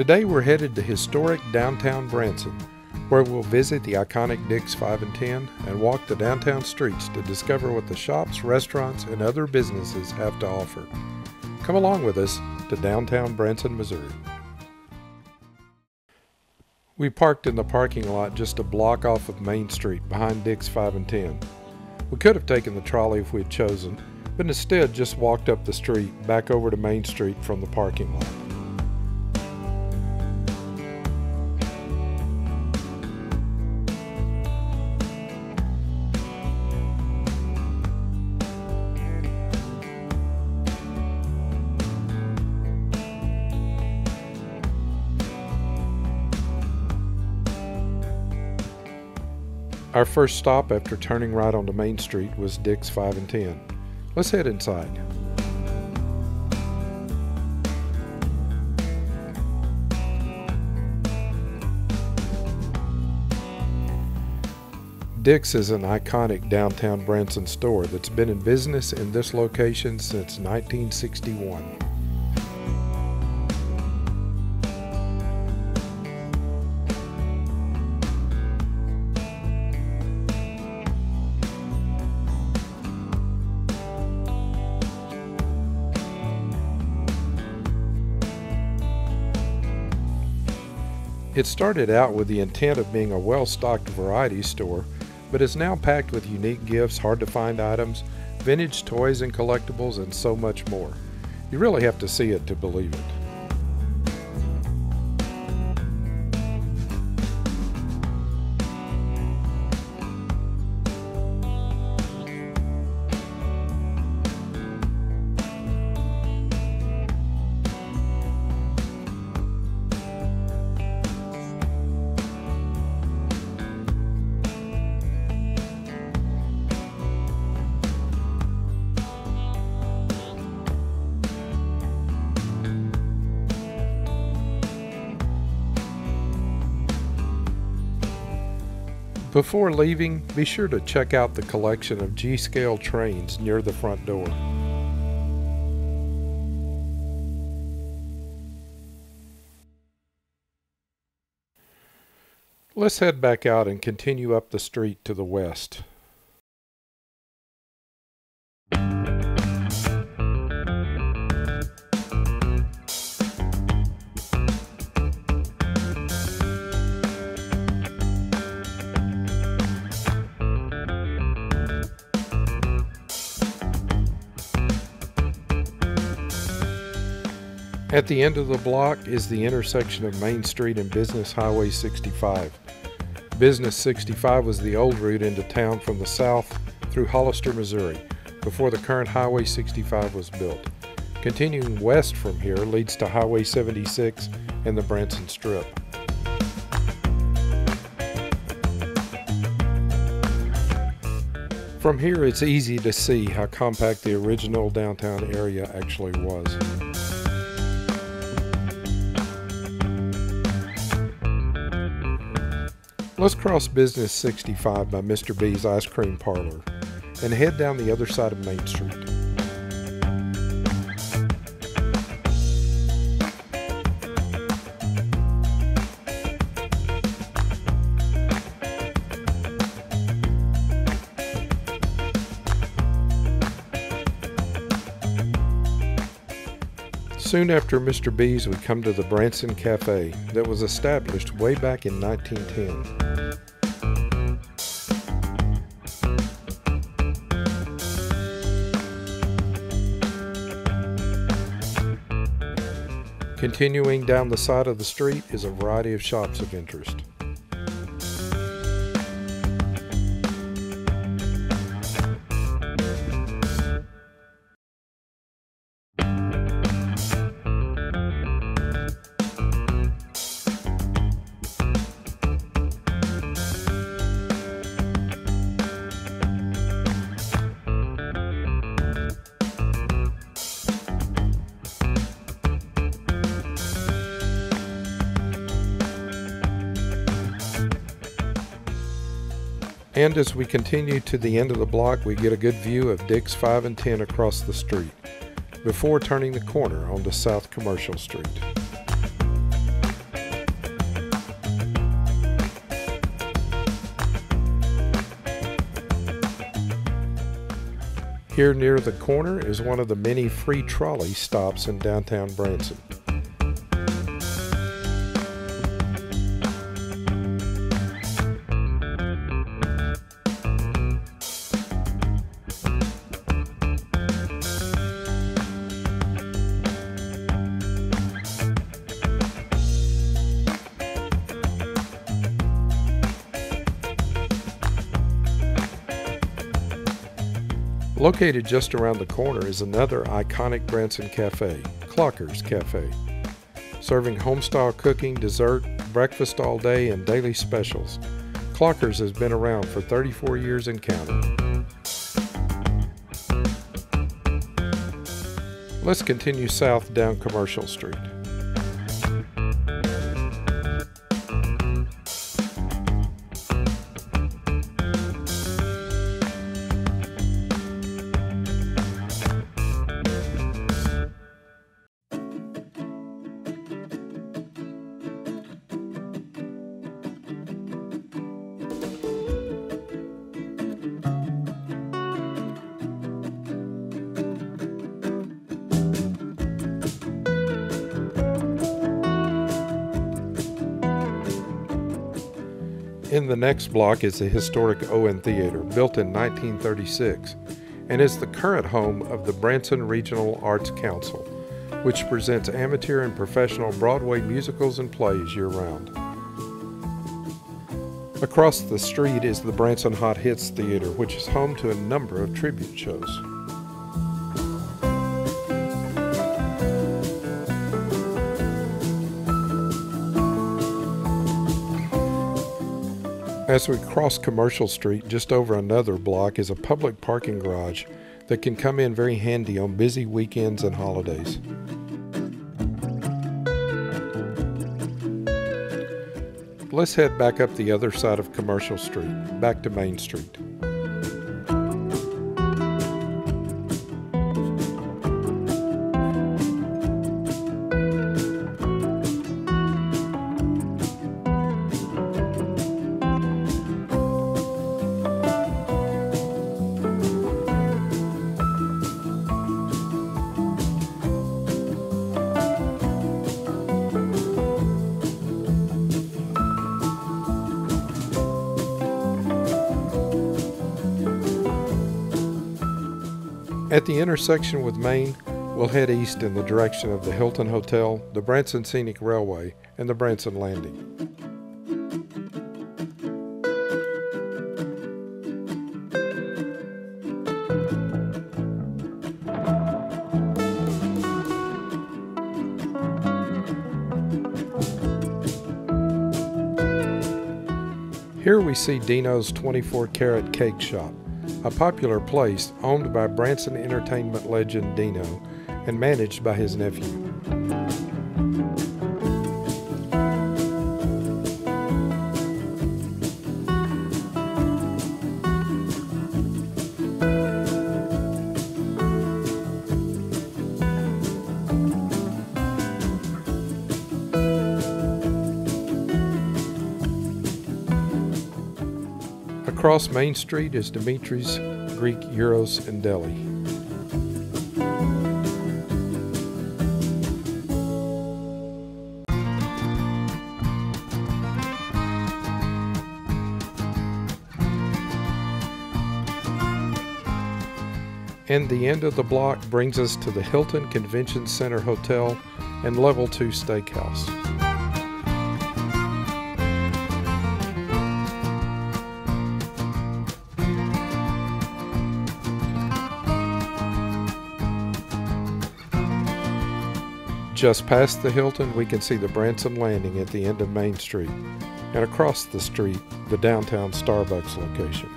Today we're headed to historic downtown Branson, where we'll visit the iconic Dick's 5 and 10 and walk the downtown streets to discover what the shops, restaurants, and other businesses have to offer. Come along with us to downtown Branson, Missouri. We parked in the parking lot just a block off of Main Street behind Dick's 5 and 10. We could have taken the trolley if we had chosen, but instead just walked up the street back over to Main Street from the parking lot. Our first stop after turning right onto Main Street was Dick's 5 and 10. Let's head inside. Dick's is an iconic downtown Branson store that's been in business in this location since 1961. It started out with the intent of being a well stocked variety store, but is now packed with unique gifts, hard to find items, vintage toys and collectibles, and so much more. You really have to see it to believe it. Before leaving, be sure to check out the collection of G-scale trains near the front door. Let's head back out and continue up the street to the west. At the end of the block is the intersection of Main Street and Business Highway 65. Business 65 was the old route into town from the south through Hollister, Missouri, before the current Highway 65 was built. Continuing west from here leads to Highway 76 and the Branson Strip. From here, it's easy to see how compact the original downtown area actually was. Let's cross Business 65 by Mr. B's Ice Cream Parlor and head down the other side of Main Street. Soon after Mr. B's, we come to the Branson Cafe that was established way back in 1910. Continuing down the side of the street is a variety of shops of interest. And as we continue to the end of the block, we get a good view of Dick's 5 and 10 across the street before turning the corner onto South Commercial Street. Here near the corner is one of the many free trolley stops in downtown Branson. Located just around the corner is another iconic Branson cafe, Clocker's Cafe. Serving homestyle cooking, dessert, breakfast all day, and daily specials. Clocker's has been around for 34 years and counting. Let's continue south down Commercial Street. In the next block is the historic Owen Theater, built in 1936, and is the current home of the Branson Regional Arts Council, which presents amateur and professional Broadway musicals and plays year round. Across the street is the Branson Hot Hits Theater, which is home to a number of tribute shows. As we cross Commercial Street, just over another block is a public parking garage that can come in very handy on busy weekends and holidays. Let's head back up the other side of Commercial Street, back to Main Street. At the intersection with Main, we'll head east in the direction of the Hilton Hotel, the Branson Scenic Railway, and the Branson Landing. Here we see Dino's 24 Karrot Cake Shoppe a popular place owned by Branson entertainment legend Dino and managed by his nephew. Across Main Street is Dimitri's Greek Gyros and Deli. And the end of the block brings us to the Hilton Convention Center Hotel and Level 2 Steakhouse. Just past the Hilton, we can see the Branson Landing at the end of Main Street, and across the street, the downtown Starbucks location.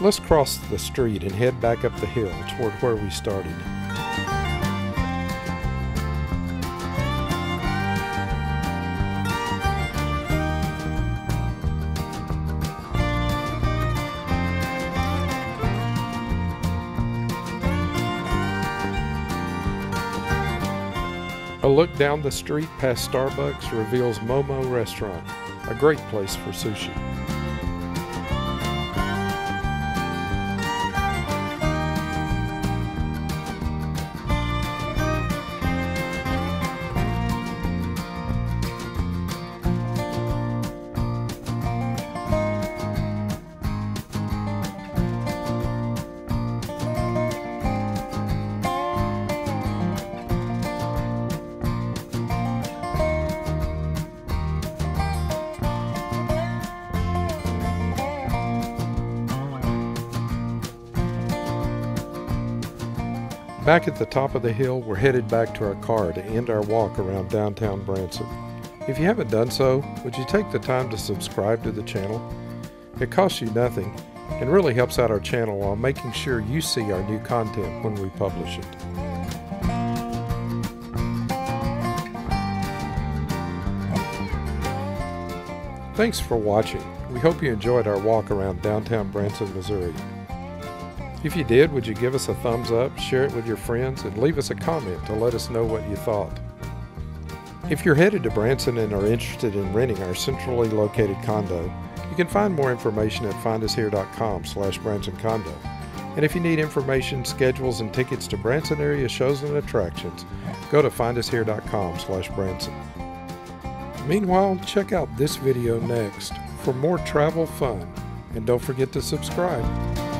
Let's cross the street and head back up the hill toward where we started. Look down the street past Starbucks reveals Momo Restaurant, a great place for sushi. Back at the top of the hill, we're headed back to our car to end our walk around downtown Branson. If you haven't done so, would you take the time to subscribe to the channel? It costs you nothing and really helps out our channel while making sure you see our new content when we publish it. Thanks for watching. We hope you enjoyed our walk around downtown Branson, Missouri. If you did, would you give us a thumbs up, share it with your friends, and leave us a comment to let us know what you thought? If you're headed to Branson and are interested in renting our centrally located condo, you can find more information at findushere.com slash Branson Condo. And if you need information, schedules, and tickets to Branson area shows and attractions, go to findushere.com slash Branson. Meanwhile, check out this video next for more travel fun, and don't forget to subscribe.